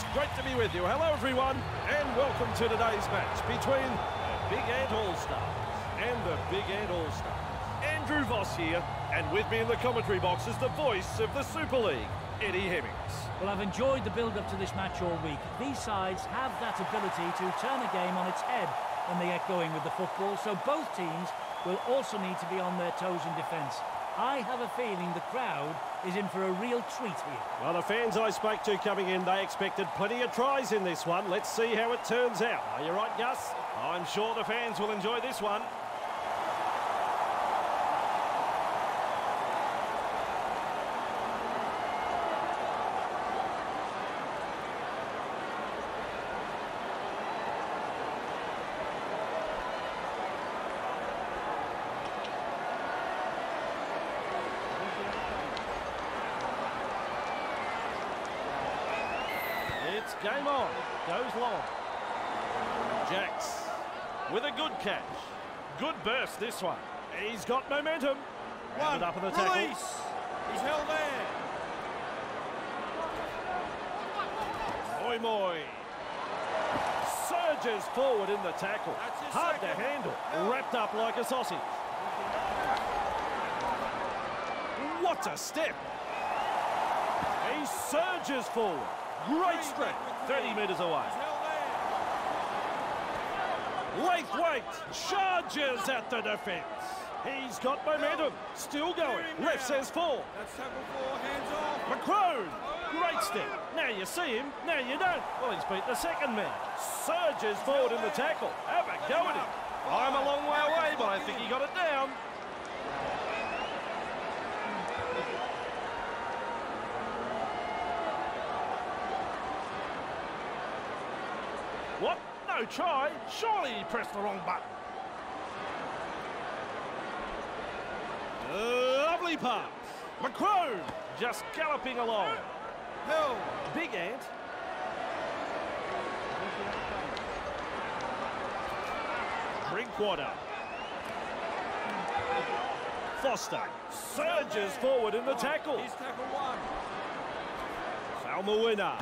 It's great to be with you. Hello, everyone, and welcome to today's match between the Big Ant All-Stars and the Big Ant All-Stars. Andrew Voss here, and with me in the commentary box is the voice of the Super League, Eddie Hemmings. Well, I've enjoyed the build-up to this match all week. These sides have that ability to turn a game on its head when they get going with the football, so both teams will also need to be on their toes in defence. I have a feeling the crowd is in for a real treat here. Well, the fans I spoke to coming in, they expected plenty of tries in this one. Let's see how it turns out. Are you right, Gus? I'm sure the fans will enjoy this one. It's game on. Goes long. Jacks with a good catch. Good burst this one. He's got momentum. Rounded up in the tackle. Release. He's held there. Moi. Surges forward in the tackle. Hard to handle. Wrapped up like a sausage. What a step. He surges forward. Great strength. 30 metres away. Held charges at the defence. He's got momentum. Still going. Ref says four. That's tackle four. Hands off. McCrone. Great step. Now you see him, now you don't. Well, he's beat the second man. Surges forward in the tackle. Have a go at him. I'm a long way away, but I think he got it down. What? No try? Surely he pressed the wrong button. Lovely pass. McCrone just galloping along. Held. Big Ant. Drinkwater. Foster surges forward in the oh, tackle. He's tackle one. Winner.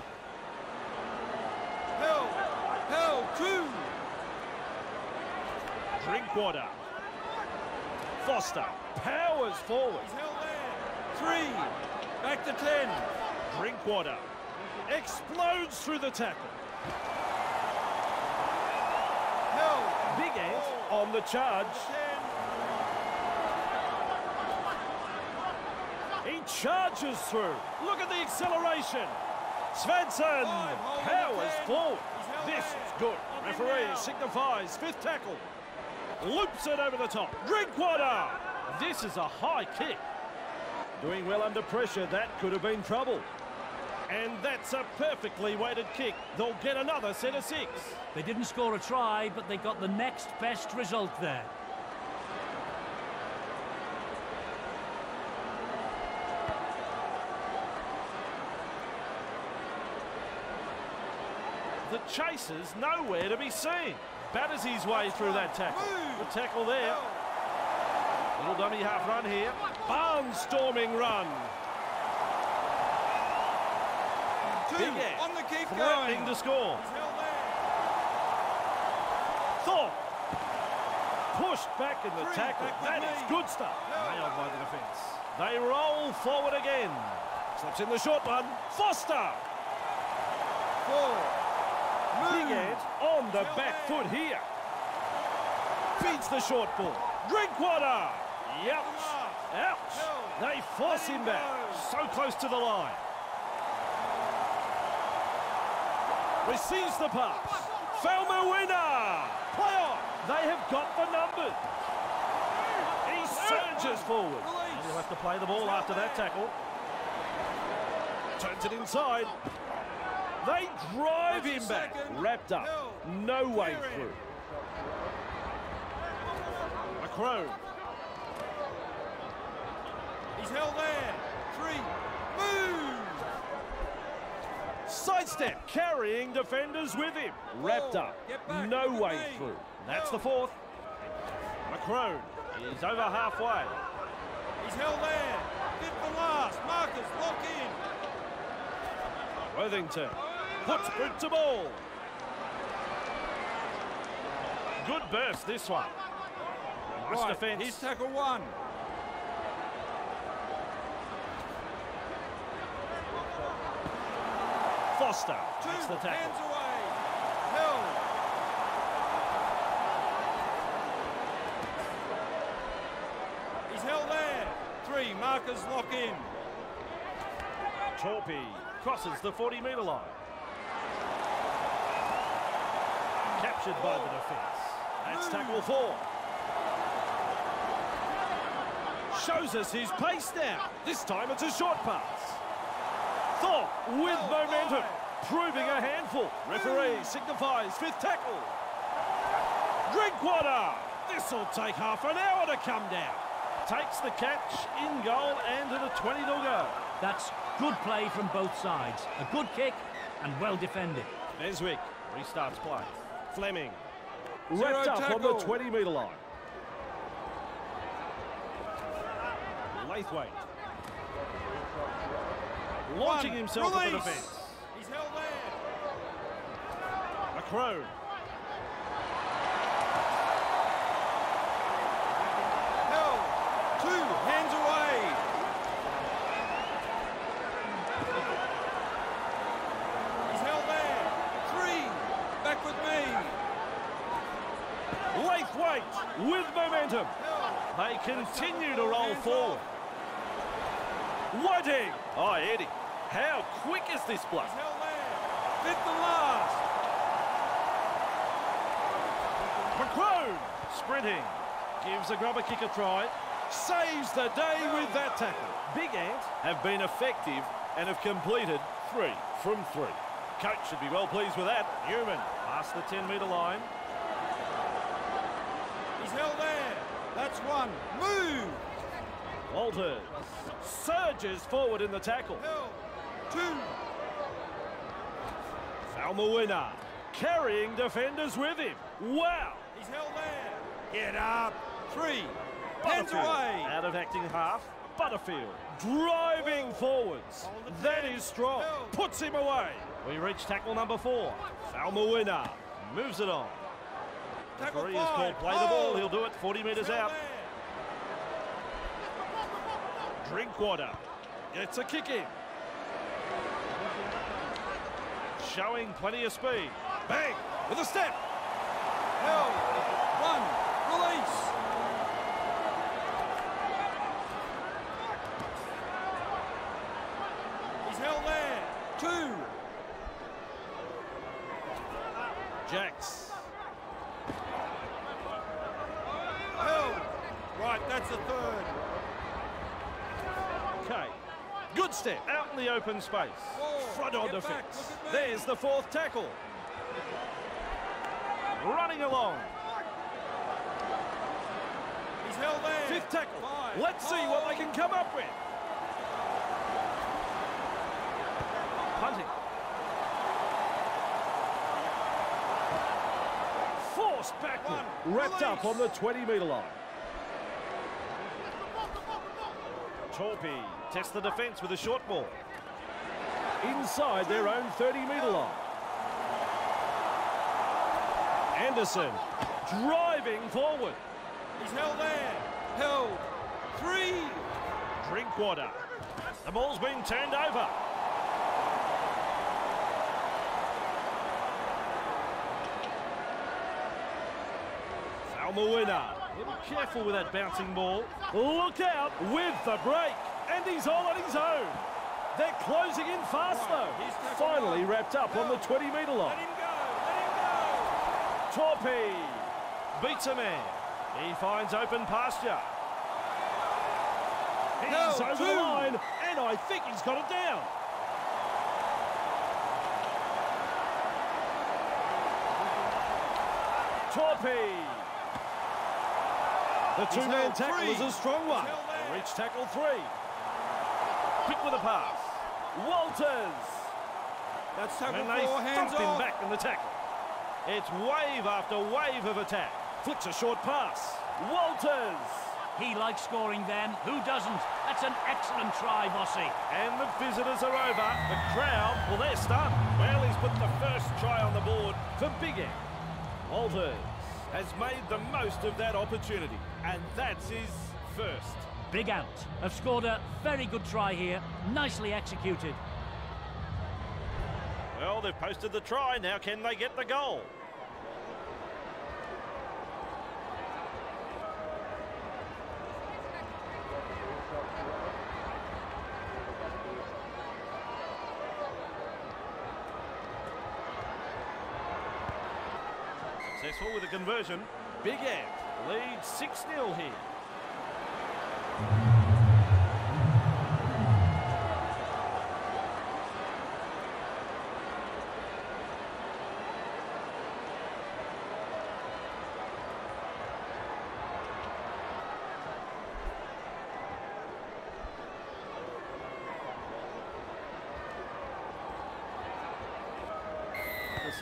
Two. Drinkwater. Foster powers forward. He's held there. Three. Back to ten. Drinkwater explodes through the tackle. Held. Big Ant on the charge. He charges through. Look at the acceleration. Svensson powers forward. This is good. Referee signifies fifth tackle. Loops it over the top. Drinkwater. This is a high kick. Doing well under pressure. That could have been trouble. And that's a perfectly weighted kick. They'll get another set of six. They didn't score a try, but they got the next best result there. The chaser's nowhere to be seen. Batters his way through that tackle. The tackle there. Little dummy half run here. Barnstorming run. Two. Big Ant On the keep threatening going. to score. He's. Thorpe pushed back in the Three, tackle. That is me. good stuff. No. Nailed by the defence. They roll forward again. Slips in the short one. Foster. Four. On the back foot here. Feeds the short ball. Drinkwater. Ouch. Ouch. They force him back. So close to the line. Receives the pass. Falmer winner. Play on. They have got the numbers. He surges forward. And he'll have to play the ball after that tackle. Turns it inside. They drive him back. Wrapped up. No way through. McCrone. He's held there. Three. Move. Sidestep, carrying defenders with him. Wrapped up. No way through. That's the fourth. McCrone is over halfway. He's held there. Fifth and last. Marcus, lock in. Worthington Puts boot to ball. Good burst, this one. Nice Right, defence. here's tackle one. Foster Two, makes the tackle. hands away. Held. He's held there. Three, markers lock in. Torpy crosses the 40 metre line. Captured by the defence. That's tackle four. Shows us his pace now. This time it's a short pass. Thorpe with Oh, momentum, proving a handful. Referee mm. signifies fifth tackle. Drinkwater. This'll take half an hour to come down. Takes the catch in goal and to the 20 to go. That's good play from both sides. A good kick and well defended. Neswick restarts play. Fleming Zero wrapped up on the 20 metre line. Laithwaite launching himself at the release. defence. He's held there. McCrone Held. Two, hands away. He's held there. Three, back with me. Laithwaite with momentum. They continue to roll forward. Whiting. Oh, Eddie. How quick is this bloke? He's held there. Fifth and last. McCrone sprinting. Gives a grubber kick a try. Saves the day with that tackle. Big Ant have been effective and have completed three from three. Coach should be well pleased with that. Newman past the 10 metre line. He's held there. That's one. Move. Walters surges forward in the tackle. Two. Falmawina carrying defenders with him. Wow. He's held there. Get up. Three. Hands away. out of acting half. Butterfield driving forwards. That is strong. Puts him away. We reach tackle number four. Falmawina moves it on. Tackle Referee has called play the ball. Oh. He'll do it 40 metres out. there. Drinkwater gets a kick in. Showing plenty of speed. Bang! With a step. Held. One. Release. He's held there. Two. Jacks. Held. Right, that's the third. Okay. Good step out in the open space. Front on defence. back, look at me. There's the fourth tackle. Running along. He's held there. Fifth tackle. Five. Let's see what they can come up with. Punting. Forced. One. Wrapped up on the 20 metre line. Torpy tests the defence with a short ball. Inside their own 30 metre line. Anderson driving forward. He's held there. Held. Three. Drinkwater. The ball's been turned over. Falmawina. A little careful with that bouncing ball. Look out with the break. And he's all on his own. They're closing in fast though. Finally wrapped up on the 20 metre Let line. him go. Let him go. Torpy beats a man. He finds open pasture. He's No, over two. the line, and I think he's got it down. Torpy. The two-man tackle three. is a strong one. He's held there. Reach tackle three. Pick with a pass. Walters. That's tackle And they four. Hands him off. back in the tackle. It's wave after wave of attack. Flicks a short pass. Walters. He likes scoring then. Who doesn't? That's an excellent try, Vossi. And the visitors are over. The crowd, well, they're stunned. Well, he's put the first try on the board for Big Ant. Walters has made the most of that opportunity, and that's his first. Big Ant. Have scored a very good try here. Nicely executed. Well, they've posted the try. Now can they get the goal? Successful with a conversion. Big Ant leads 6-0 here.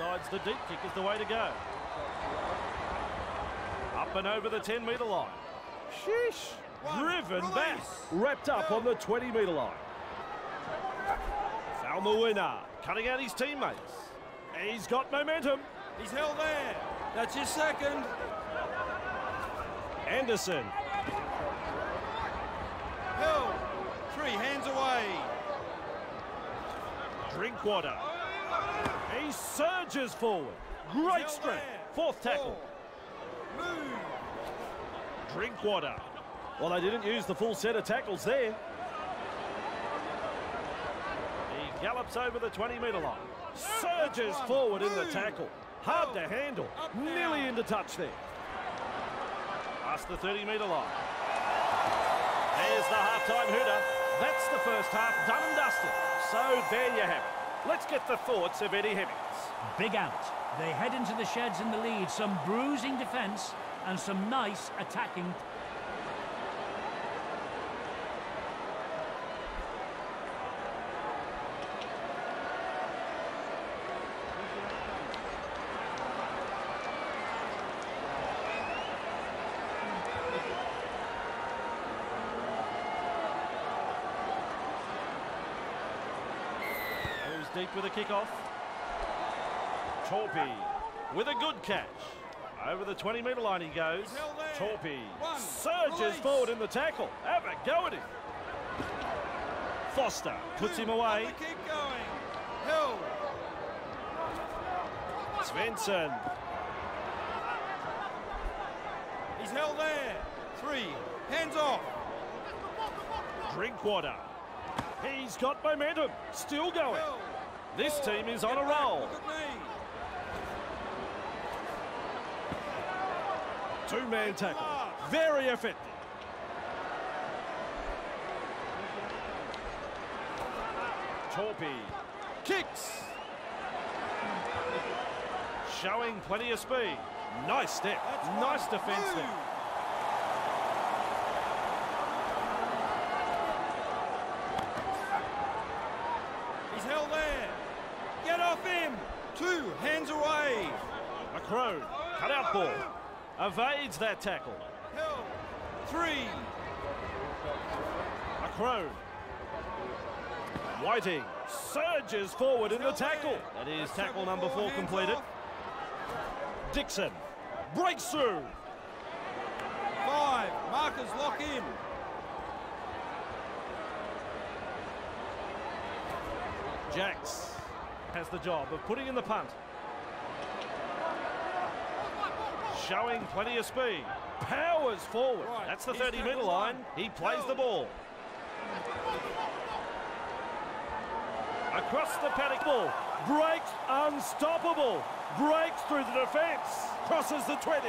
Decides the deep kick is the way to go. Up and over the 10 metre line. Sheesh. One, Driven release. back. Wrapped up on the 20 metre line. Falmuina cutting out his teammates. He's got momentum. He's held there. That's his second. Anderson. Held. Three hands away. Drink Drinkwater. He surges forward. Great strength. Fourth tackle. Drinkwater. Well, they didn't use the full set of tackles there. He gallops over the 20 metre line. Surges forward in the tackle. Hard to handle. Nearly into touch there. Past the 30 metre line. There's the half-time hooter. That's the first half done and dusted. So there you have it. Let's get the thoughts of Eddie Hemmings. Big Ant. They head into the sheds in the lead. Some bruising defence and some nice attacking. Goes deep with a kick-off. Torpy with a good catch. Over the 20 metre line he goes. He's held there. Torpy One. surges Release. forward in the tackle. Have a go at him. Foster puts Two. him away. Kick going. Held. Svensson. He's held there. Three. Hands off. Drinkwater. He's got momentum. Still going. Held. This team is on a roll. Look at me. Two-man tackle. Very effective. Torpy kicks. Showing plenty of speed. Nice step. Nice defence there. He's held there. Get off him. Two. Hands away. McCrone, cut out ball. Evades that tackle. Three. McCrone. Whiting surges forward in the tackle. That is tackle tackle number four completed. Dixon breaks through. Five. Markers lock in. Jax has the job of putting in the punt. Showing plenty of speed. Powers forward. Right, That's the 30 metre line. He plays the ball. Across the paddock ball. Breaks unstoppable. Breaks through the defence. Crosses the 20.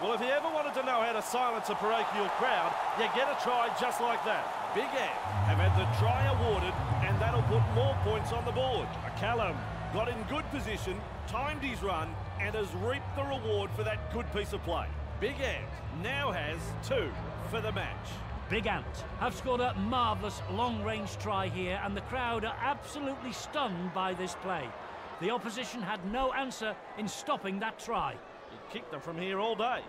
Well, if you ever wanted to know how to silence a parochial crowd, you get a try just like that. Big Ant have had the try awarded, and that'll put more points on the board. McCallum got in good position, timed his run, and has reaped the reward for that good piece of play. Big Ant now has two for the match. Big Ant have scored a marvellous long-range try here and the crowd are absolutely stunned by this play. The opposition had no answer in stopping that try. He kicked them from here all day.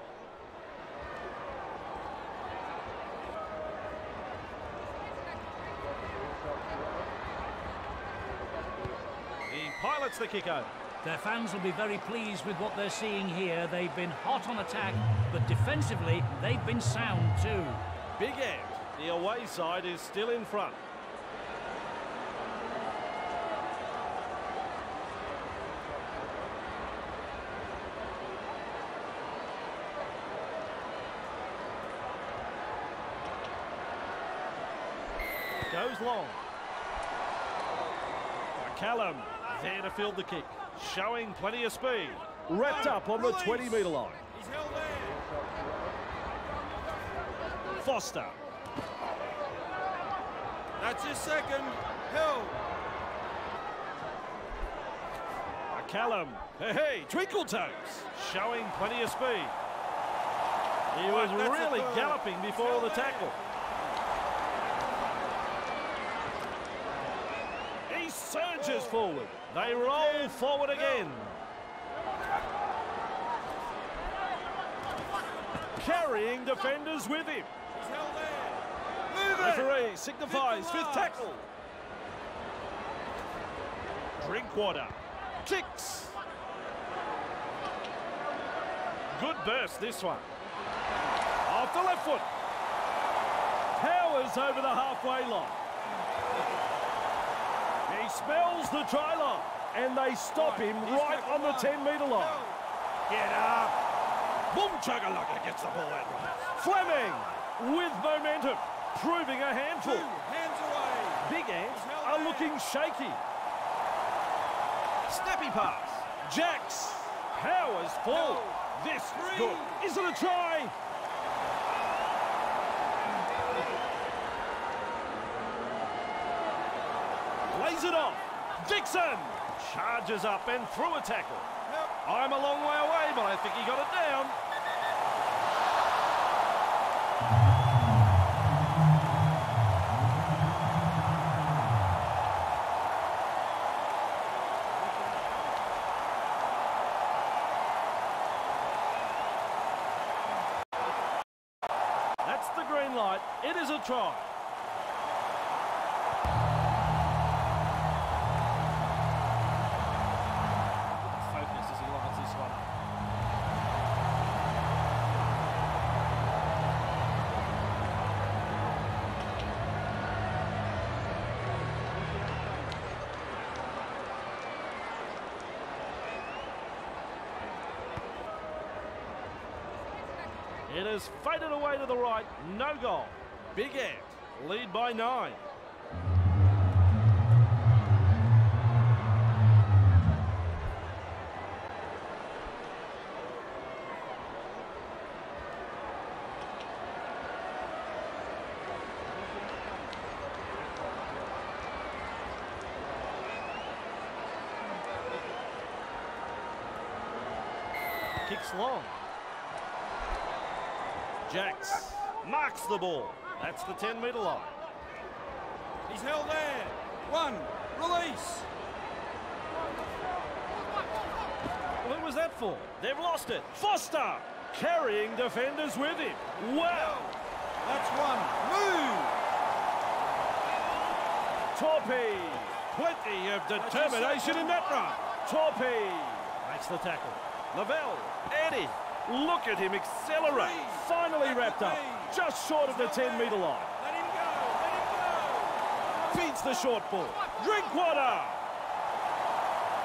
Pilots the kick over. Their fans will be very pleased with what they're seeing here. They've been hot on attack, but defensively, they've been sound too. Big Ant. the away side is still in front. Goes long. McCallum there to field the kick. Showing plenty of speed. Wrapped up on the 20 metre line. He's held there. Foster. That's his second. Held. McCallum. Hey, hey, Twinkle Toes. Showing plenty of speed. He was Right, that's a really galloping before the tackle. He forward. They roll forward again. Carrying defenders with him. He's held there. Move it. Referee signifies Fifth and fifth last. tackle. Drinkwater kicks. Good burst this one. Off the left foot. Powers over the halfway line. He spells the try line. And they stop him He's right on the 10 metre line. Held. Get up. Boom chagalaka gets the ball out. Fleming with momentum, proving a handful. Two hands away. Big Ants are looking shaky. Snappy pass. Jacks. Powers full. No. This is Three. good. Is it a try? Lays it off. Dixon charges up and through a tackle. I'm a long way away, but I think he got it down. That's the green light. It is a try. It has faded away to the right. No goal. Big Ant lead by nine. The ball. That's the 10 metre line. He's held there. One. Release. Who was that for? They've lost it. Foster carrying defenders with him. Wow. That's one. Move. Torpy. Plenty of determination in that run. Torpy makes the tackle. Lavelle. Eddie. Look at him accelerate. Finally wrapped up. Just short of the 10 metre line. Let him go. Let him go. Feeds the short ball. Drinkwater.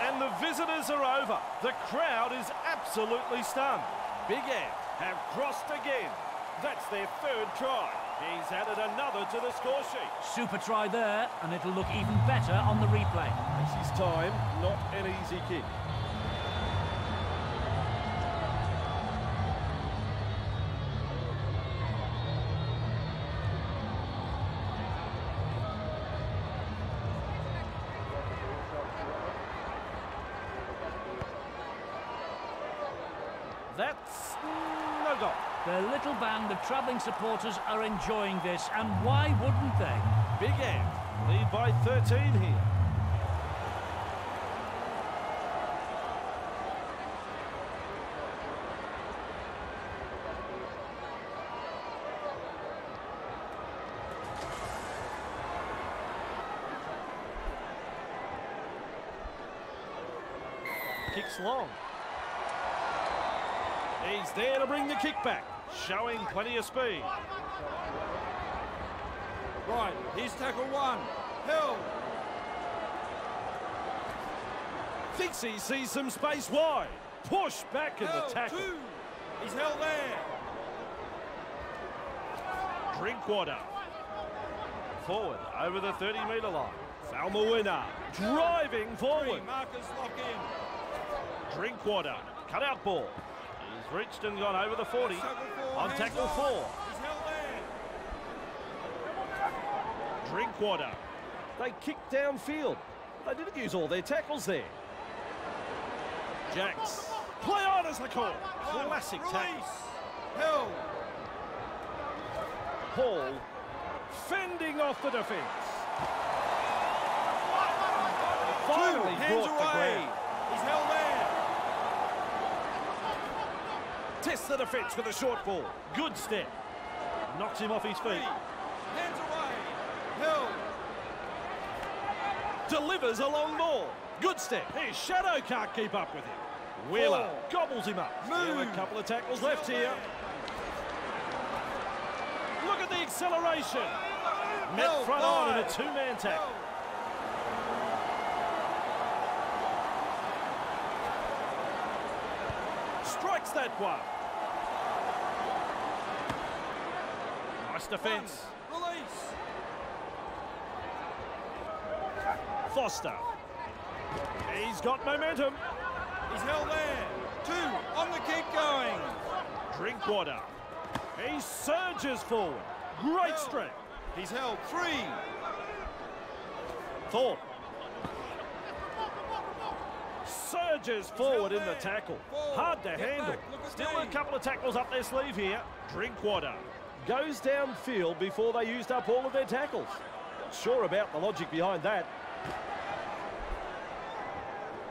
And the visitors are over. The crowd is absolutely stunned. Big Ant have crossed again. That's their third try. He's added another to the score sheet. Super try there, and it'll look even better on the replay. This is time, not an easy kick. No goal. The little band of travelling supporters are enjoying this, and why wouldn't they? Big Ant, lead by 13 here. kicks long. He's there to bring the kick back, showing plenty of speed. Right, here's tackle one. Held. Thinks he sees some space wide. Push back in the tackle. Two. He's held there. Drinkwater. Forward over the 30 metre line. Falmawina driving Three. forward. Markers lock in. Drinkwater. Cut out ball. He's reached and gone over the 40. On tackle four. He's held there. Drinkwater. They kicked downfield. They didn't use all their tackles there. Jacks. Play on as the call. One. Classic Release. tackle. Held. Hall fending off the defence. Two. Finally Hands brought the away. ground. He's held there. Tests the defence with a short ball. Good step. Knocks him off his feet. Hands away. Held. Delivers a long ball. Good step. His shadow can't keep up with him. Wheeler Four. gobbles him up. Still a couple of tackles left here. Look at the acceleration. Met Held front on in a two-man tackle. Strikes that one. Defence. Release. Foster. He's got momentum. He's held there. Two. On the kick going. Drinkwater. He surges forward. Great Held. strength. He's held. Three. Thorpe. Surges forward in the tackle. Forward. Hard to Get handle. back. Look at Still a couple of tackles up their sleeve here. Drinkwater. Goes downfield before they used up all of their tackles. Not sure about the logic behind that.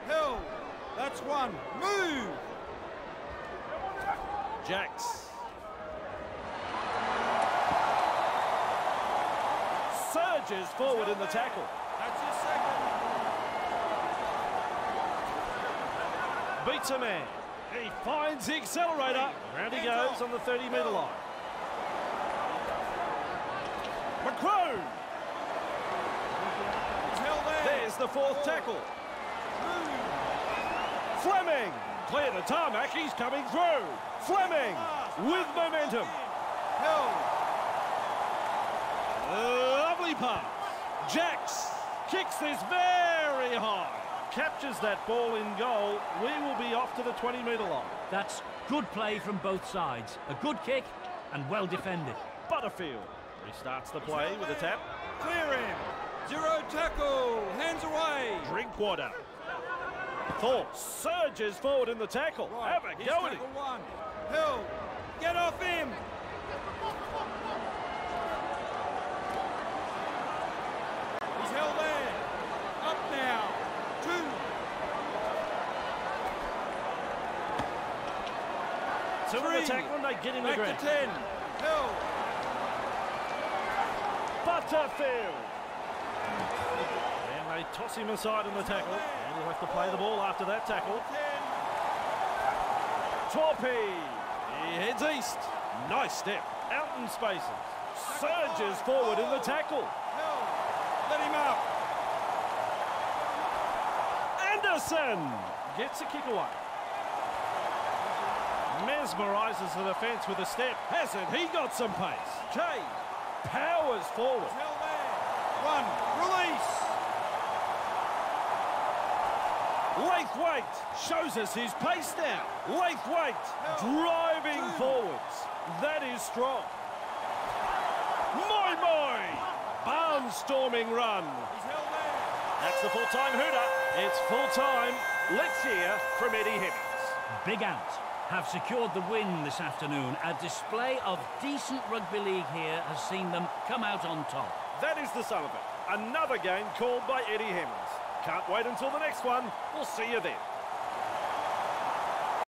Held. That's one. Move. Jacks. Surges forward in the tackle. That's your second. Beats a man. He finds the accelerator. Round he goes on the 30 metre line. McCrone. He's held there. There's the fourth tackle. Fleming. Clear the tarmac. He's coming through. Fleming with momentum. Lovely pass. Jacks kicks this very high. Captures that ball in goal. We will be off to the 20 metre line. That's good play from both sides. A good kick and well defended. Butterfield restarts the play with a tap. Clear him. Zero tackle. Hands away. Drinkwater. Thorpe surges forward in the tackle. Right. Have a go at him. one. Held. Get off him. He's held there. Up now. Two. Two in the Three. tackle and they get in the Back ground. to ten. Butterfield. And they toss him aside in the tackle. And he'll have to play the ball after that tackle. Torpy. He heads east. Nice step. Out in spaces. Surges forward in the tackle. Let him up. Anderson gets a kick away. Mesmerises the defence with a step. Hasn't he got some pace? Kay powers forward. Held. One. Release. Laithwaite shows us his pace now. Laithwaite driving forwards. That is strong. Moi Moi! Barnstorming run. He's held there. That's the full-time hooter. It's full-time. Let's hear from Eddie Hemmings. Big Ant have secured the win this afternoon. A display of decent rugby league here has seen them come out on top. That is the sum of it. Another game called by Eddie Hemmings. Can't wait until the next one. We'll see you then.